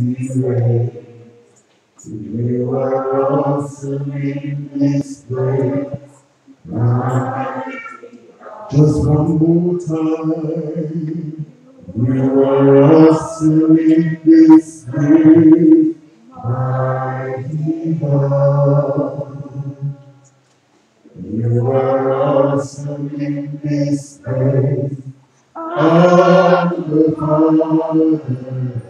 mighty way. You are awesome in this place. Just one more time. You are awesome in this place. You are awesome in this place. Abba Father.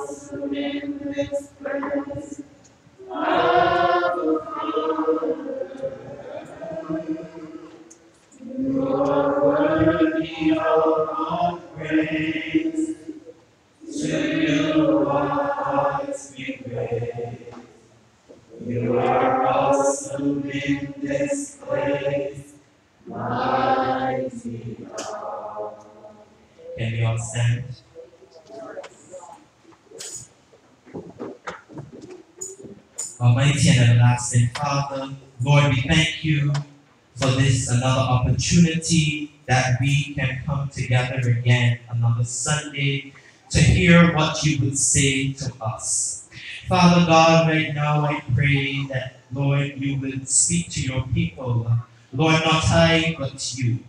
awesome in this place, Abba Father. You are worthy of all praise. To you our hearts we praise. You are awesome in this place, mighty God. Can we all stand? Almighty and everlasting Father, Lord, we thank you for this another opportunity that we can come together again another Sunday to hear what you would say to us. Father God, right now I pray that, Lord, you would speak to your people. Lord, not I, but you.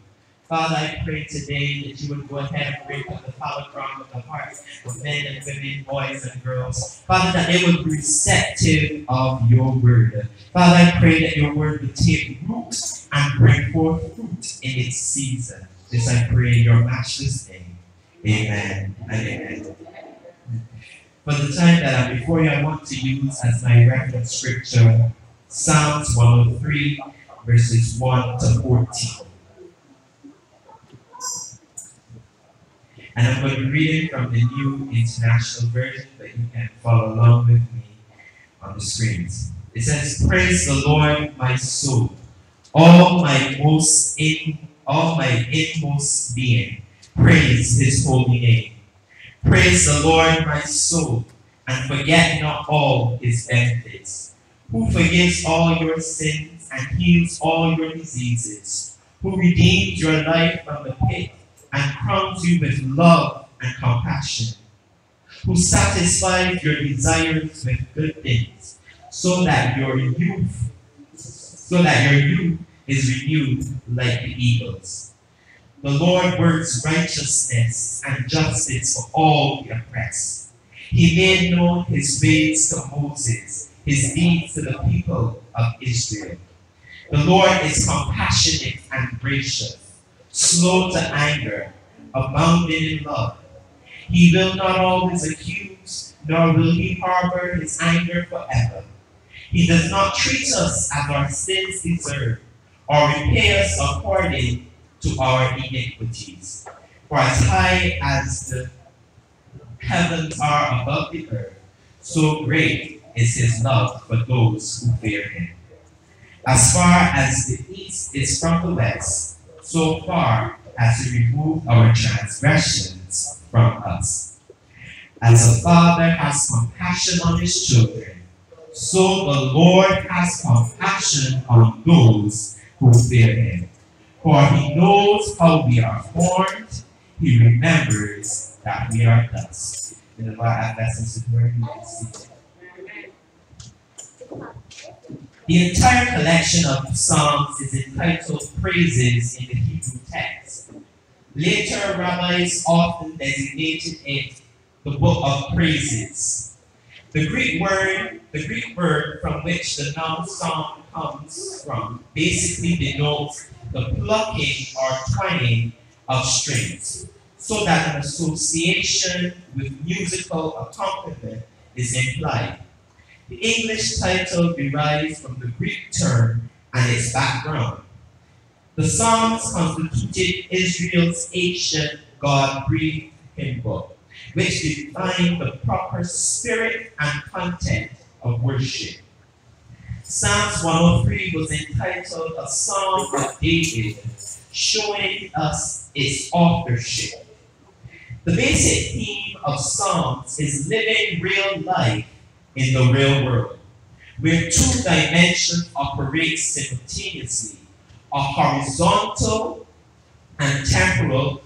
Father, I pray today that you would go ahead and break up the fallow ground of the hearts of men and women, boys and girls. Father, that they would be receptive of your word. Father, I pray that your word would take root and bring forth fruit in its season. This I pray in your matchless name. Amen and amen. For the time that I'm before you, I want to use as my reference scripture Psalms 103, verses 1 to 14. And I'm going to be reading from the New International Version, but you can follow along with me on the screens. It says, Praise the Lord, my soul, all my most in all my inmost being. Praise his holy name. Praise the Lord, my soul, and forget not all his benefits, who forgives all your sins and heals all your diseases, who redeems your life from the pit and crowns you with love and compassion, who satisfies your desires with good things, so that your youth, so that your youth is renewed like the eagles. The Lord works righteousness and justice for all the oppressed. He made known his ways to Moses, his deeds to the people of Israel. The Lord is compassionate and gracious slow to anger, abounding in love. He will not always accuse, nor will he harbor his anger forever. He does not treat us as our sins deserve, or repay us according to our iniquities. For as high as the heavens are above the earth, so great is his love for those who fear him. As far as the east is from the west, so far as He removed our transgressions from us. As a father has compassion on his children, so the Lord has compassion on those who fear him. For he knows how we are formed, he remembers that we are dust. In the Bible, that's the word The entire collection of Psalms is entitled Praises in the Hebrew text. Later, rabbis often designated it the Book of Praises. The Greek word, the Greek word from which the noun psalm comes from, basically denotes the plucking or twanging of strings, so that an association with musical accompaniment is implied. The English title derives from the Greek term and its background. The Psalms constituted Israel's ancient God-breathed hymn book, which define the proper spirit and content of worship. Psalms 103 was entitled A Song of David, showing us its authorship. The basic theme of Psalms is living real life in the real world, where two dimensions operate simultaneously a horizontal and temporal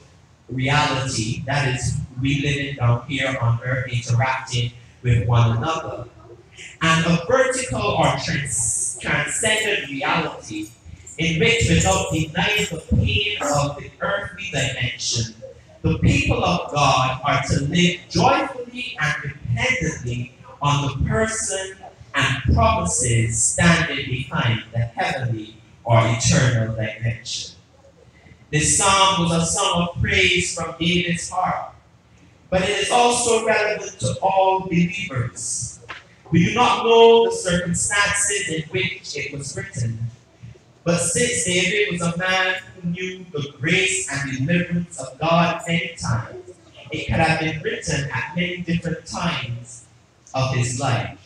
reality, that is, we living down here on earth interacting with one another, and a vertical or trans- transcendent reality in which, without denying the pain of the earthly dimension, the people of God are to live joyfully and dependently on the person and promises standing behind the heavenly or eternal dimension. This psalm was a song of praise from David's heart, but it is also relevant to all believers. We do not know the circumstances in which it was written, but since David was a man who knew the grace and deliverance of God many times, it could have been written at many different times of his life.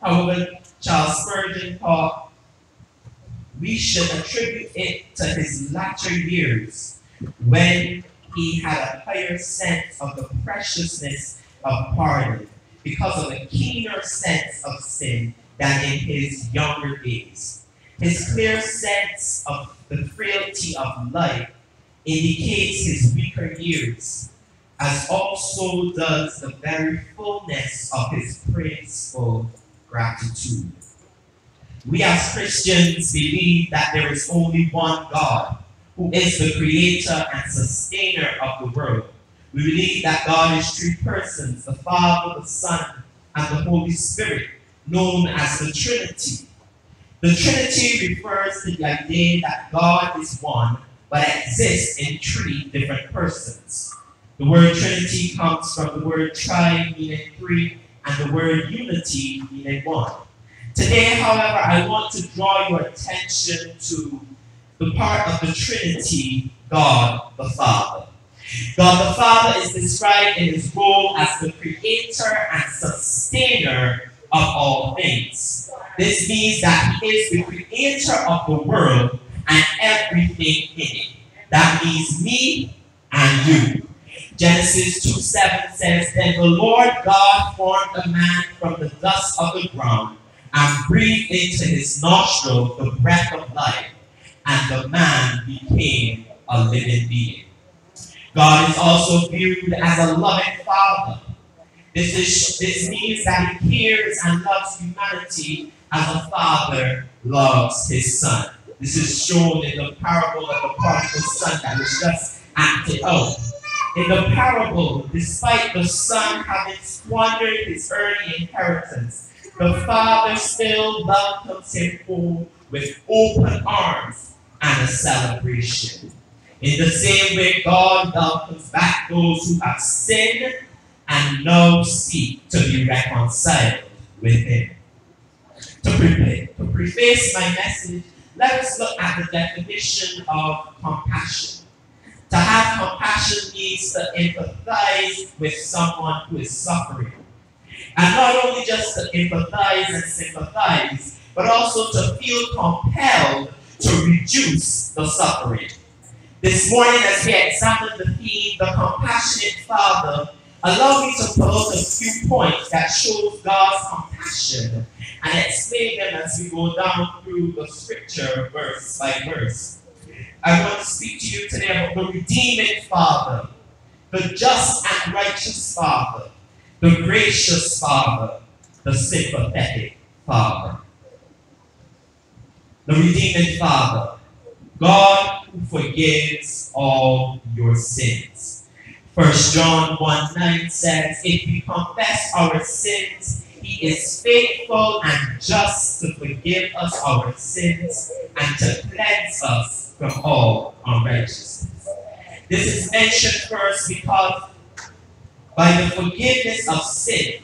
However, Charles Spurgeon thought we should attribute it to his latter years when he had a higher sense of the preciousness of pardon because of a keener sense of sin than in his younger days. His clear sense of the frailty of life indicates his weaker years, as also does the very fullness of his praiseful gratitude. We as Christians believe that there is only one God who is the creator and sustainer of the world. We believe that God is three persons, the Father, the Son, and the Holy Spirit, known as the Trinity. The Trinity refers to the idea that God is one, but exists in three different persons. The word Trinity comes from the word tri, meaning three, and the word unity, meaning one. Today, however, I want to draw your attention to the part of the Trinity, God the Father. God the Father is described in his role as the creator and sustainer of all things. This means that he is the creator of the world and everything in it. That means me and you. Genesis 2 7 says, Then the Lord God formed a man from the dust of the ground and breathed into his nostril the breath of life, and the man became a living being. God is also viewed as a loving father. This, is, this means that he cares and loves humanity as a father loves his son. This is shown in the parable of the prodigal son that was just acted out. In the parable, despite the son having squandered his early inheritance, the father still welcomes him home with open arms and a celebration. In the same way, God welcomes back those who have sinned and now seek to be reconciled with Him. To, prepare, to preface my message, let us look at the definition of compassion. To have compassion means to empathize with someone who is suffering. And not only just to empathize and sympathize, but also to feel compelled to reduce the suffering. This morning, as we examine the theme, the compassionate Father, allow me to out a few points that shows God's compassion and explain them as we go down through the scripture verse by verse. I want to speak to you today about the redeeming Father, the just and righteous Father, the gracious Father, the sympathetic Father. The redeeming Father, God who forgives all your sins. First John 1 9 says, If we confess our sins, he is faithful and just to forgive us our sins and to cleanse us from all unrighteousness. This is mentioned first because by the forgiveness of sin,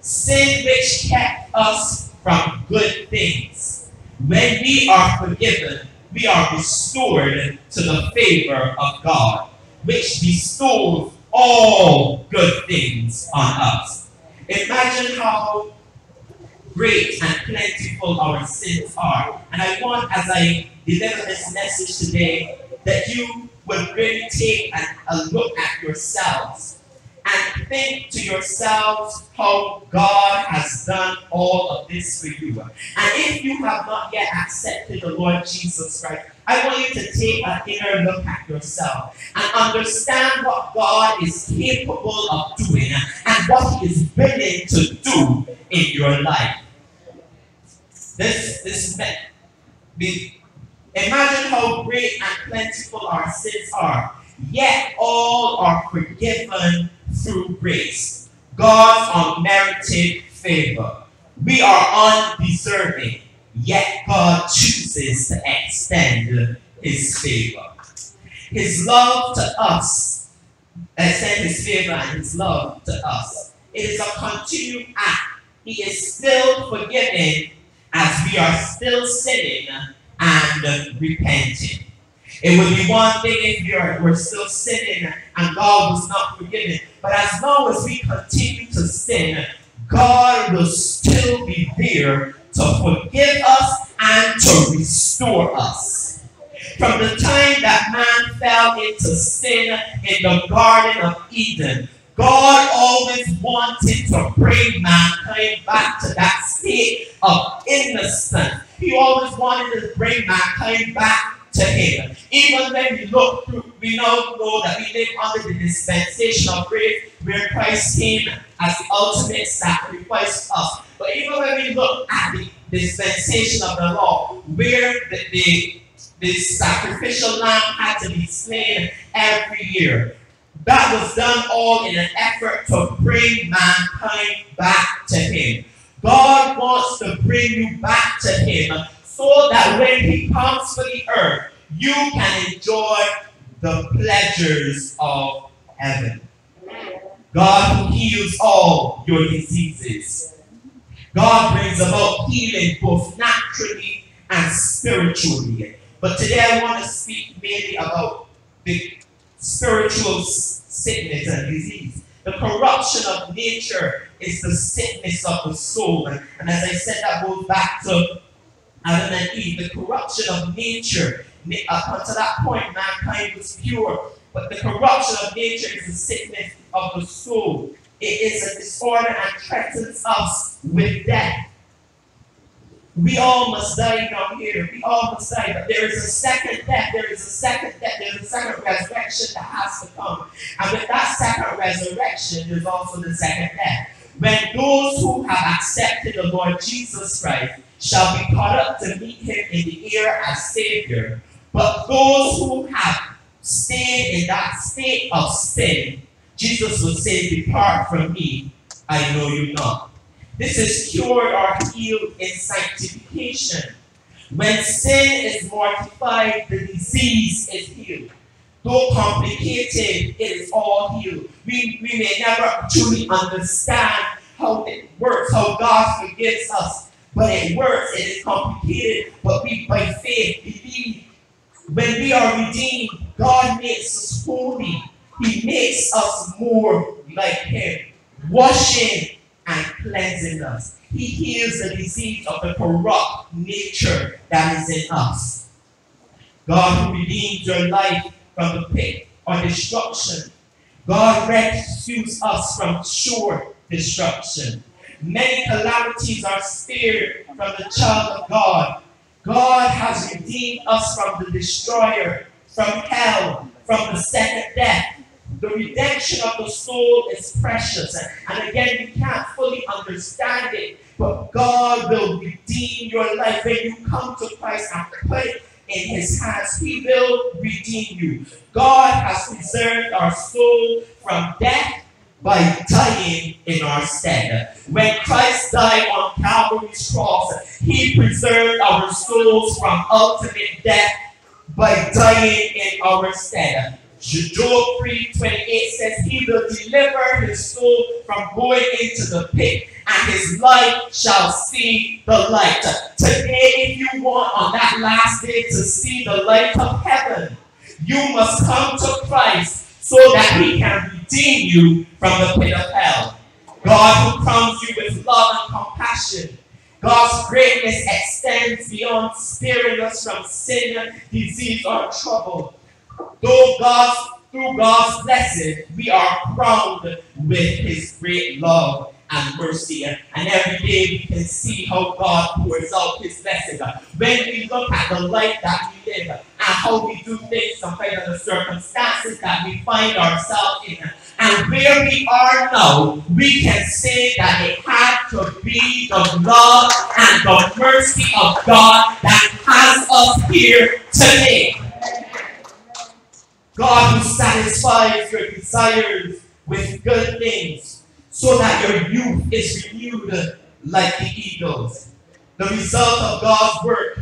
sin which kept us from good things, when we are forgiven, we are restored to the favor of God, which bestows all good things on us. Imagine how great and plentiful our sins are. And I want, as I deliver this message today, that you will really take a, a look at yourselves and think to yourselves how God has done all of this for you. And if you have not yet accepted the Lord Jesus Christ, I want you to take an inner look at yourself and understand what God is capable of doing and what He is willing to do in your life. This, this meant, imagine how great and plentiful our sins are, yet all are forgiven through grace. God's unmerited favor. We are undeserving, yet God chooses to extend his favor. His love to us, extend his favor and his love to us. It is a continued act. He is still forgiving as we are still sinning and repenting. It would be one thing if we're still sinning and God was not forgiving. But as long as we continue to sin, God will still be there to forgive us and to restore us. From the time that man fell into sin in the Garden of Eden, God always wanted to bring mankind back to that state of innocence. He always wanted to bring mankind back to him. Even when we look through, we now know that we live under the dispensation of grace where Christ came as the ultimate sacrifice for us. But even when we look at the dispensation of the law, where the, the, the sacrificial lamb had to be slain every year, that was done all in an effort to bring mankind back to Him. God wants to bring you back to Him so that when He comes to the earth, you can enjoy the pleasures of heaven. God who heals all your diseases. God brings about healing both naturally and spiritually. But today I want to speak mainly about the spiritual sickness and disease. The corruption of nature is the sickness of the soul. And as I said, that goes back to Adam and Eve. The corruption of nature. Uh, up until that point, mankind was pure. But the corruption of nature is a sickness of the soul. It is a disorder and threatens us with death. We all must die down here. We all must die. But there is a second death. There is a second death. There's a second resurrection that has to come. And with that second resurrection, there's also the second death. When those who have accepted the Lord Jesus Christ shall be caught up to meet him in the air as Savior. But those who have stayed in that state of sin, Jesus will say, Depart from me, I know you not. This is cured or healed in sanctification. When sin is mortified, the disease is healed. Though complicated, it is all healed. We, we may never truly understand how it works, how God forgives us. But it works, it is complicated, but we by faith believe. When we are redeemed, God makes us holy. He makes us more like Him, washing and cleansing us. He heals the disease of the corrupt nature that is in us. God who redeemed your life from the pit or destruction. God rescues us from sure destruction. Many calamities are spared from the child of God. God has redeemed us from the destroyer, from hell, from the second death. The redemption of the soul is precious. And again, you can't fully understand it, but God will redeem your life. When you come to Christ and put it in his hands, he will redeem you. God has preserved our soul from death by dying in our stead. When Christ died on Calvary's cross, he preserved our souls from ultimate death by dying in our stead. Job 3 28 says, He will deliver his soul from going into the pit, and his life shall see the light. Today, if you want on that last day to see the light of heaven, you must come to Christ so that he can redeem you from the pit of hell. God who crowns you with love and compassion. God's greatness extends beyond sparing us from sin, disease, or trouble. Though God's, through God's blessing, we are crowned with His great love and mercy. And every day we can see how God pours out His blessing. When we look at the life that we live and how we do things, sometimes in the circumstances that we find ourselves in, and where we are now, we can say that it had to be the love and the mercy of God that has us here today. God who satisfies your desires with good things so that your youth is renewed like the eagles. The result of God's work,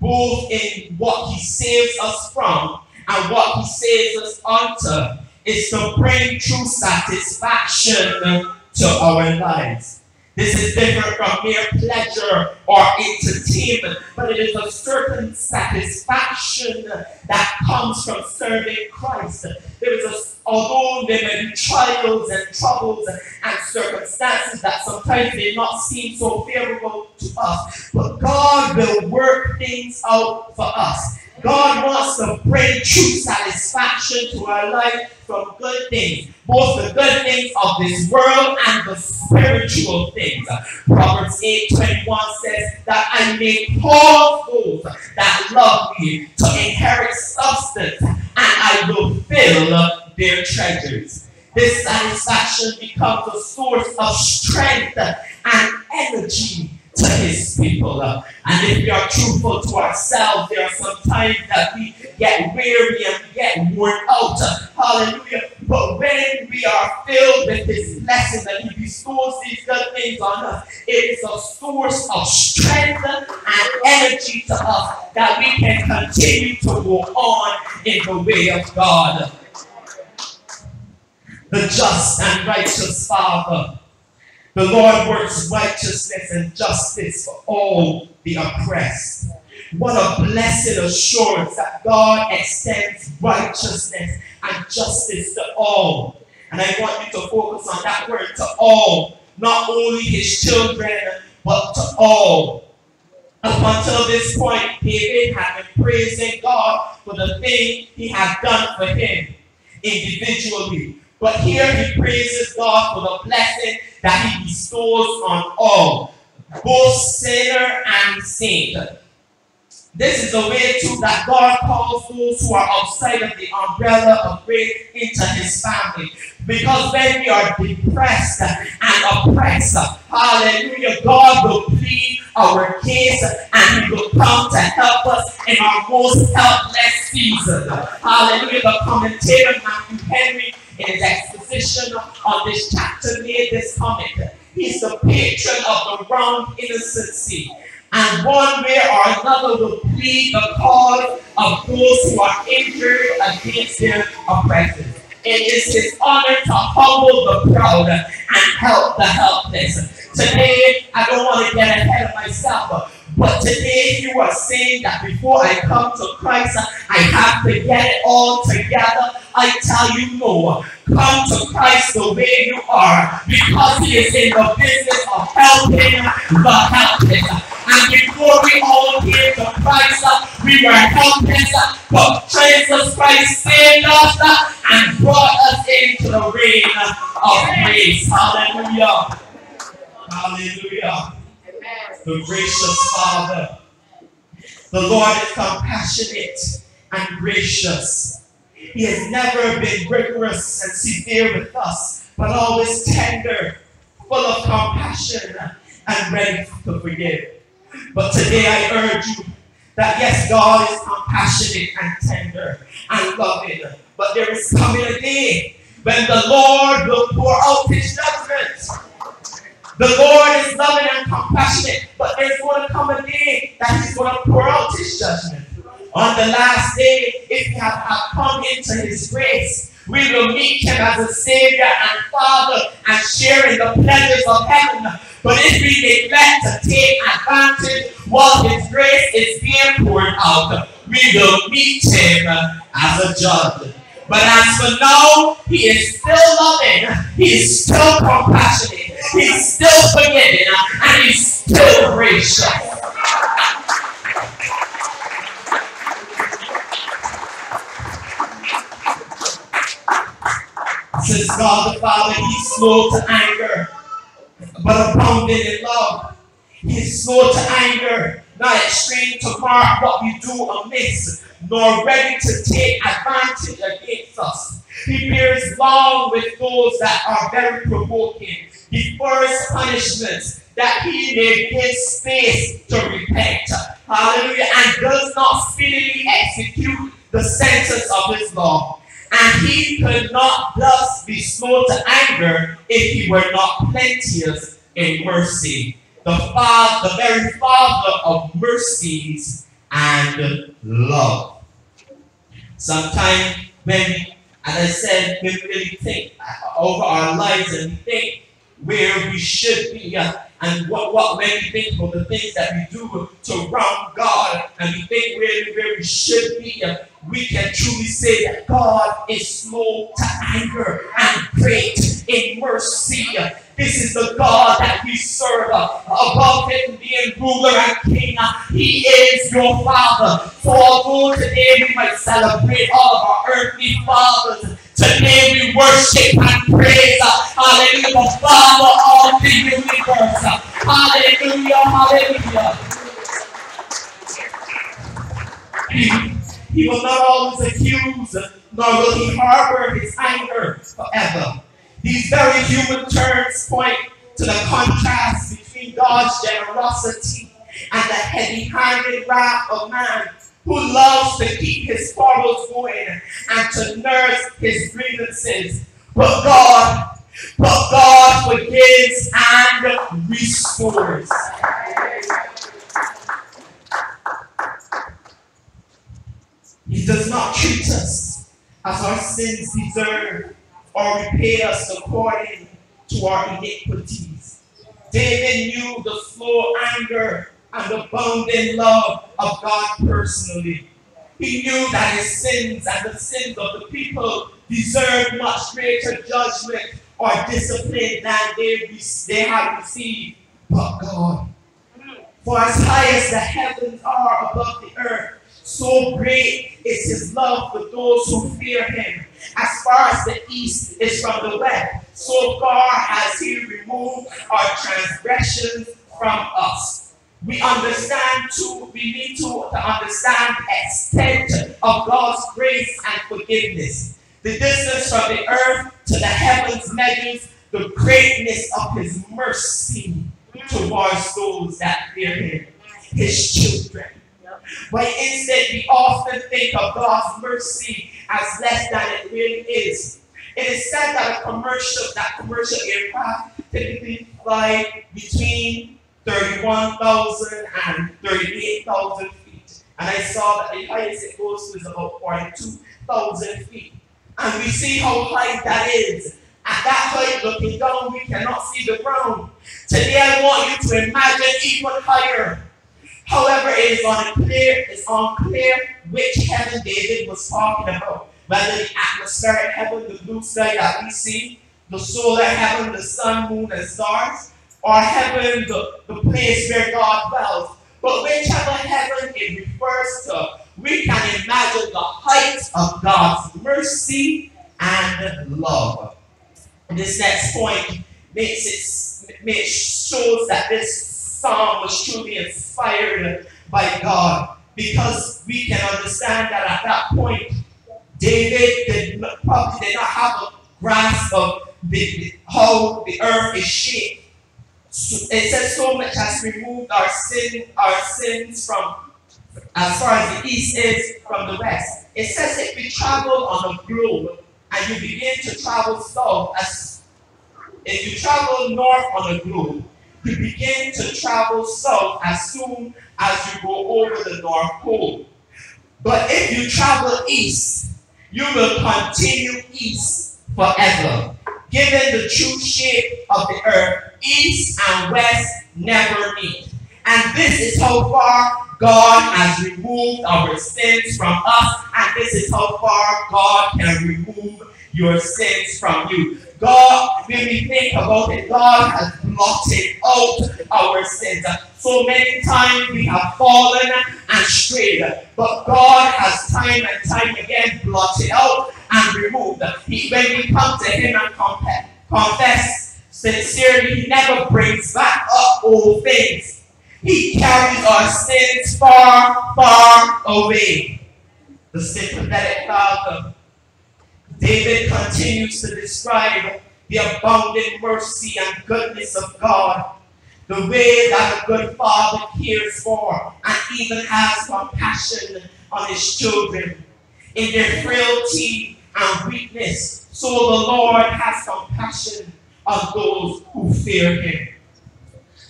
both in what He saves us from and what He saves us unto, is to bring true satisfaction to our lives. This is different from mere pleasure or entertainment, but it is a certain satisfaction that comes from serving Christ. There is a, although there may be trials and troubles and circumstances that sometimes may not seem so favorable to us, but God will work things out for us. God wants to bring true satisfaction to our life from good things, both the good things of this world and the spiritual things. Proverbs 8 21 says that I may cause those that love me to inherit substance, and I will fill their treasures. This satisfaction becomes a source of strength and energy to his people. And if we are truthful to ourselves, there are some times that we get weary and we get worn out. Hallelujah. But when we are filled with his blessings and he bestows these good things on us, it is a source of strength and energy to us that we can continue to go on in the way of God. The just and righteous Father the Lord works righteousness and justice for all the oppressed. What a blessed assurance that God extends righteousness and justice to all. And I want you to focus on that word to all, not only his children, but to all. Up until this point, David had been praising God for the thing he had done for him individually. But here he praises God for the blessing that he bestows on all, both sinner and saint. This is the way too that God calls those who are outside of the umbrella of grace into his family. Because when we are depressed and oppressed, hallelujah, God will plead our case and he will come to help us in our most helpless season. Hallelujah. The commentator Matthew Henry his exposition on this chapter made this comment. He's the patron of the wrong innocency. And one way or another will plead the cause of those who are injured against their oppressors. It is his honor to humble the proud and help the helpless. Today, I don't want to get ahead of myself, but today you are saying that before I come to Christ, I have to get it all together. I tell you no. Come to Christ the way you are because he is in the business of helping the helpless. And before we all came to Christ, we were helpless, but Jesus Christ saved us and brought us into the reign of grace. Hallelujah. Hallelujah the gracious Father. The Lord is compassionate and gracious. He has never been rigorous and severe with us, but always tender, full of compassion, and ready to forgive. But today I urge you that yes, God is compassionate and tender and loving, but there is coming a day when the Lord will pour out his judgment the Lord is loving and compassionate, but there's going to come a day that He's going to pour out His judgment. On the last day, if we have, have come into His grace, we will meet Him as a Savior and Father and share in the pleasures of heaven. But if we neglect to take advantage while His grace is being poured out, we will meet Him as a judge. But as for now, He is still loving, He is still compassionate, He's still forgiving, and He's still gracious. Says God the Father, He's slow to anger, but abounding in love. He's slow to anger, not extreme to mark what we do amiss, nor ready to take advantage against us. He bears long with those that are very provoking. He first punishments that he may give space to repent. Hallelujah. And does not speedily execute the sentence of his law. And he could not thus be slow to anger if he were not plenteous in mercy. The Father, the very Father of mercies and love. Sometimes when, as I said, we really think over our lives and think where we should be uh, and what, what we think about the things that we do to wrong God and we think really where we should be, uh, we can truly say that God is slow to anger and great in mercy. This is the God that we serve. Above him being ruler and king, he is your father. So although today we might celebrate all of our earthly fathers, today we worship and praise. Hallelujah, the Father of the universe. Hallelujah, hallelujah. He, will not always accuse, nor will he harbor his anger forever. These very human terms point to the contrast between God's generosity and the heavy-handed wrath of man who loves to keep his quarrels going and to nurse his grievances. But God, but God forgives and restores. He does not treat us as our sins deserve or repay us according to our iniquities. David knew the slow anger and the bounding love of God personally. He knew that his sins and the sins of the people deserved much greater judgment or discipline than they, they had received. But God, for as high as the heavens are above the earth, so great is his love for those who fear him. As far as the east is from the west, so far has he removed our transgressions from us. We understand too, we need to, to understand extent of God's grace and forgiveness. The distance from the earth to the heavens measures the greatness of his mercy towards those that fear him, his children. But instead, we often think of God's mercy as less than it really is. It is said that a commercial, that commercial aircraft typically fly between 31,000 and 38,000 feet. And I saw that the highest it goes to is about 42,000 feet. And we see how high that is. At that height, looking down, we cannot see the ground. Today, I want you to imagine even higher. However, it is unclear, it's unclear which heaven David was talking about. Whether the atmospheric heaven, the blue sky that we see, the solar heaven, the sun, moon, and stars, or heaven, the, the place where God dwells. But whichever heaven it refers to, we can imagine the height of God's mercy and love. This next point makes it makes, shows that this psalm was truly inspired by God because we can understand that at that point David did probably did not have a grasp of the, how the earth is shaped. It says so much has removed our sin, our sins from as far as the east is from the west. It says if we travel on a globe and you begin to travel south, as if you travel north on a globe, you begin to travel south as soon as you go over the North Pole. But if you travel east, you will continue east forever. Given the true shape of the earth, east and west never meet. And this is how far God has removed our sins from us, and this is how far God can remove your sins from you. God, when we think about it, God has blotted out our sins. So many times we have fallen and strayed, but God has time and time again blotted out and removed. He, when we come to Him and confess sincerely, He never brings back up old things. He carries our sins far, far away. The sympathetic Father David continues to describe the abounding mercy and goodness of God, the way that a good father cares for and even has compassion on his children. In their frailty and weakness, so the Lord has compassion on those who fear him.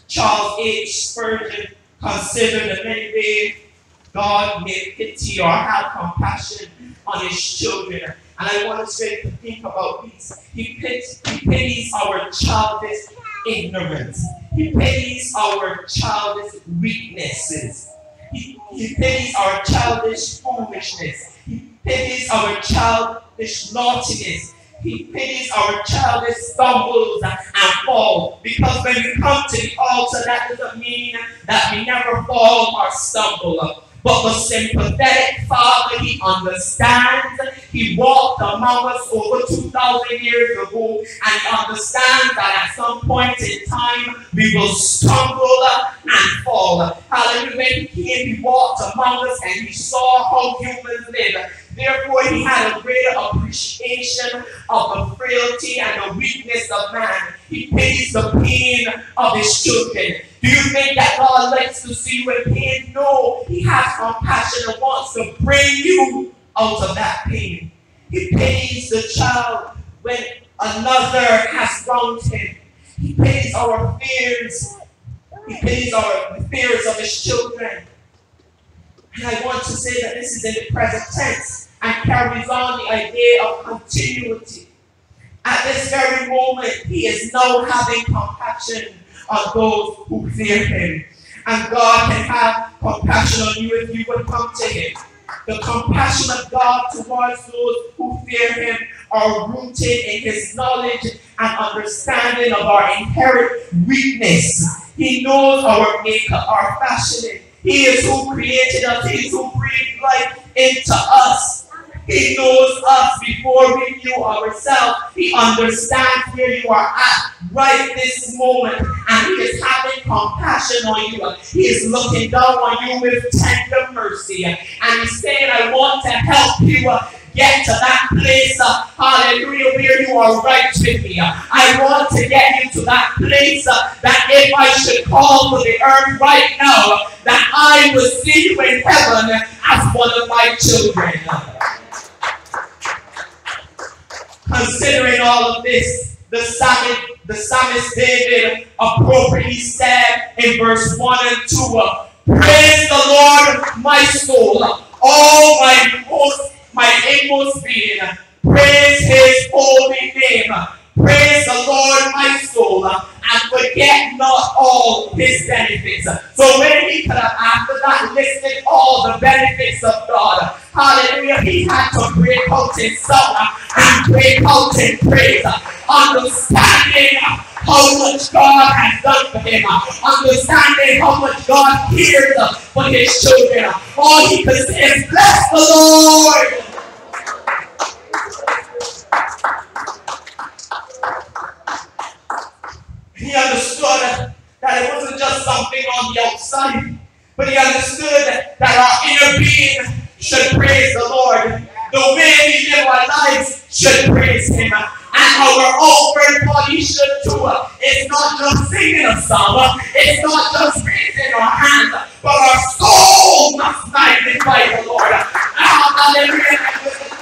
Charles H. Spurgeon considered in many ways God may pity or have compassion on his children and I want us to think about this. He pities, he pities our childish ignorance. He pities our childish weaknesses. He, he pities our childish foolishness. He pities our childish naughtiness. He pities our childish stumbles and fall. Because when we come to the altar, that doesn't mean that we never fall or stumble. But the sympathetic Father, He understands. He walked among us over 2,000 years ago, and He understands that at some point in time we will stumble and fall. Hallelujah. When He came, He walked among us and He saw how humans live. Therefore, he had a greater appreciation of the frailty and the weakness of man. He pities the pain of his children. Do you think that God likes to see you in pain? No, He has compassion and wants to bring you out of that pain. He pities the child when another has wronged him. He pities our fears. He pities our fears of his children. And I want to say that this is in the present tense and carries on the idea of continuity. At this very moment, he is now having compassion on those who fear him. And God can have compassion on you if you would come to him. The compassion of God towards those who fear him are rooted in his knowledge and understanding of our inherent weakness. He knows our maker, our fashioning. He is who created us. He is who breathed life into us. He knows us before we knew ourselves. He understands where you are at right this moment. And He is having compassion on you. He is looking down on you with tender mercy. And He's saying, I want to help you get to that place, uh, hallelujah, where you are right with me. I want to get you to that place uh, that if I should call for the earth right now, that I will see you in heaven as one of my children. Considering all of this, the psalmist, the psalmist David appropriately said in verse 1 and 2, Praise the Lord, my soul, all my most, my being. Praise his holy name. Praise the Lord, my soul, and forget not all his benefits. So when he could have after that listed all the benefits of God, hallelujah, he had to break out in song and break out in praise, understanding how much God has done for him, understanding how much God cares for his children. All he could say is, bless the Lord. He understood that it wasn't just something on the outside, but he understood that our inner being should praise the Lord. The way we live our lives should praise Him. And our outward body should too. It's not just singing a song, it's not just raising our hands, but our soul must magnify the Lord. Ah, hallelujah.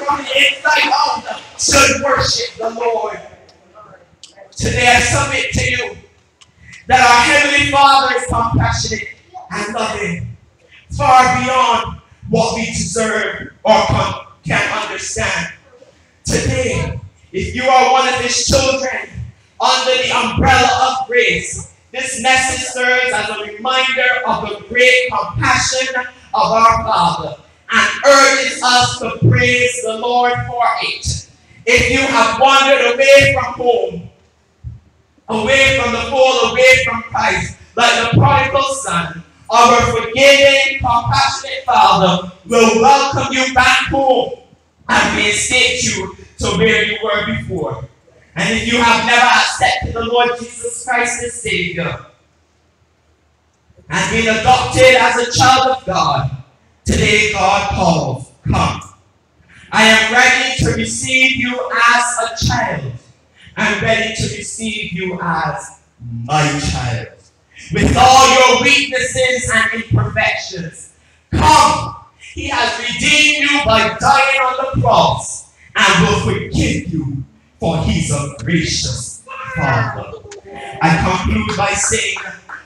From the inside out should worship the Lord. Today I submit to you that our Heavenly Father is compassionate and loving, far beyond what we deserve or can understand. Today, if you are one of His children under the umbrella of grace, This message serves as a reminder of the great compassion of our Father and urges us to praise the Lord for it. If you have wandered away from home, away from the fold, away from Christ, like the prodigal son, our forgiving, compassionate Father will welcome you back home and reinstate you to where you were before. And if you have never accepted the Lord Jesus Christ as Savior and been adopted as a child of God, today God calls, come. I am ready to receive you as a child. I'm ready to receive you as my child. With all your weaknesses and imperfections, come. He has redeemed you by dying on the cross and will forgive you, for he's a gracious Father. I conclude by saying,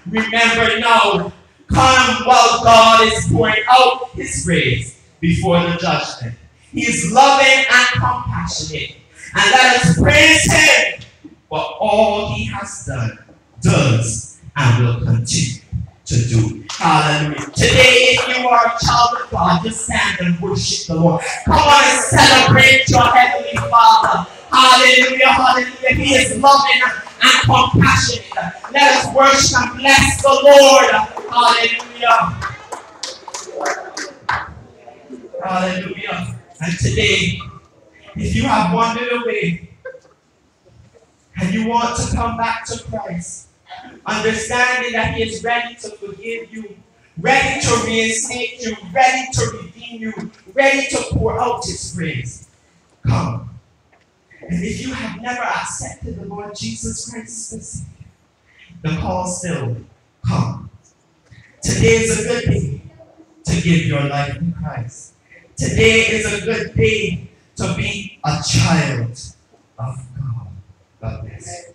remember now, come while God is pouring out his grace before the judgment. He is loving and compassionate. And let us praise him for all he has done, does, and will continue to do. Hallelujah. Today, if you are a child of God, just stand and worship the Lord. Come on and celebrate your Heavenly Father. Hallelujah, hallelujah. He is loving and compassionate. Let us worship and bless the Lord. Hallelujah. Hallelujah. And today, if you have wandered away and you want to come back to Christ, understanding that He is ready to forgive you, ready to reinstate you, ready to redeem you, ready to pour out His grace, come. And if you have never accepted the Lord Jesus Christ as Savior, the call still come. Today is a good day to give your life to Christ. Today is a good day to be a child of God. God bless.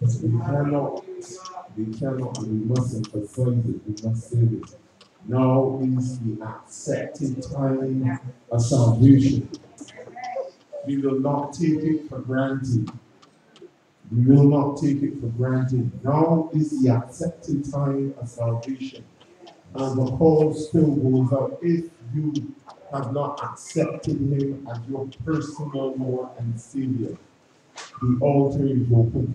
We cannot, we cannot, and we must emphasize it, we must say it. Now is the accepted time of salvation. We will not take it for granted. We will not take it for granted. Now is the accepted time of salvation. And the call still goes out if you have not accepted him as your personal Lord and Savior. The altar is open.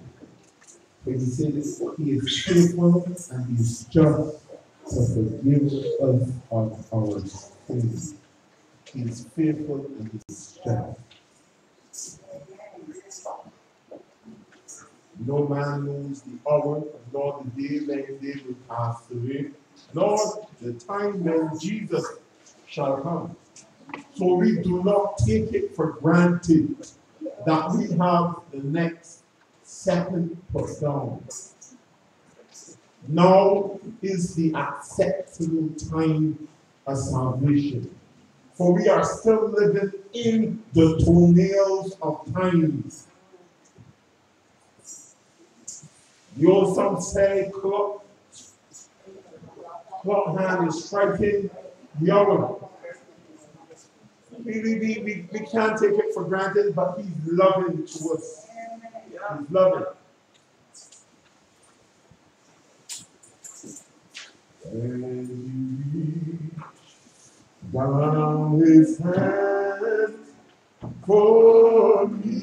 But he says he is faithful and he is just to forgive us of our sins. He is faithful and he is just. No man knows the hour, nor the day when they will pass away, nor the time when Jesus shall come. So we do not take it for granted that we have the next second down. Now is the acceptable time of salvation. For we are still living in the toenails of times. Old song say, clock, clock hand is striking hour. We, we, we, we, we can't take it for granted, but he's loving to us. He's loving. And reached down his hand for me.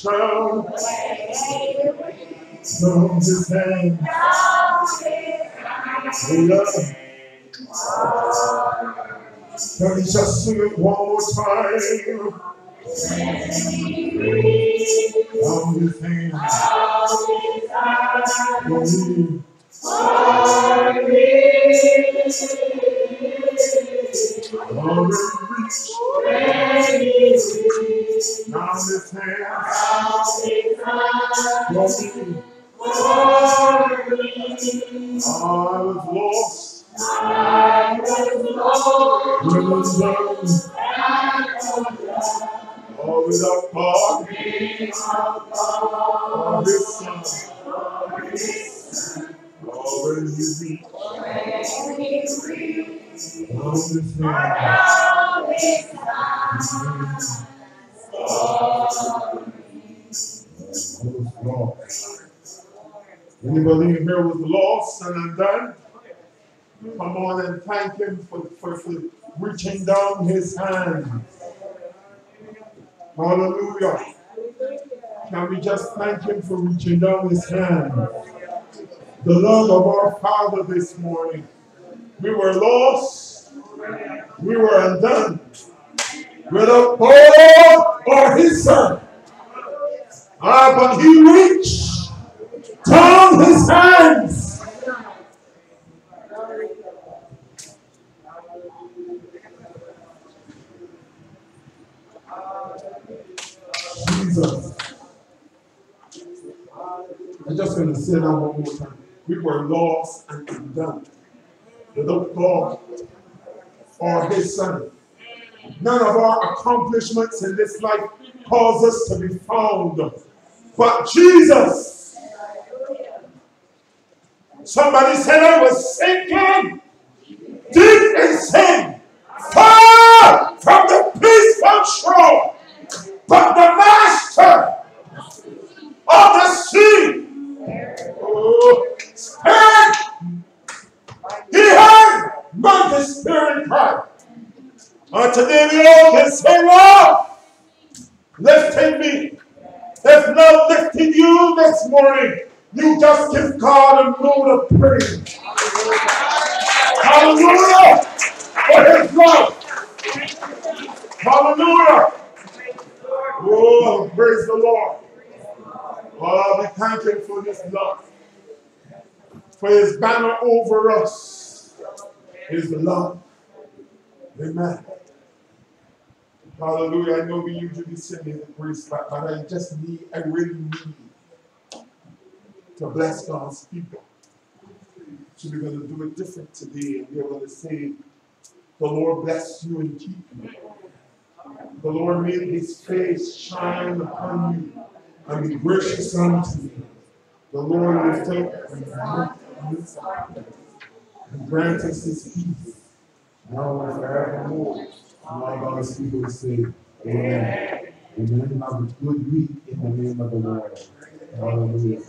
from his hand. Oh, yeah. Can we just sing it one more time? From his hand. For me. Already without God. Or his son. Already reached down his hand. I was lost. Anybody here was lost and undone? Come on and thank him for, for, for reaching down his hand. Hallelujah. Can we just thank him for reaching down his hand? The love of our Father this morning. We were lost. We were undone. Without God or his son. Ah, but he reached down his hands. Jesus. I'm just going to say that one more time. We were lost and undone. Without God or his son. None of our accomplishments in this life cause us to be found. But Jesus. Somebody said I was sinking deep in sin, far from the peaceful shore. But the master of the sea, oh, spirit, he heard my spirit cry. And today we all can say, Lord, lifting me. If not lifting you this morning, you just give God a note of praise. Hallelujah for his love. Hallelujah. Oh, praise the Lord. Oh, we thank him for his love. For his banner over us is love. Amen. Hallelujah. I know we usually sing in the praise, but, but I just need, I really need to bless God's people. So we're going to do it different today, and we're going to say, The Lord bless you and keep you. The Lord made his face shine upon you and be gracious unto you. The Lord lift up lift and grant us his peace now and forevermore. And all God's people say, Amen. Amen. Have a good week in the name of the Lord. Hallelujah.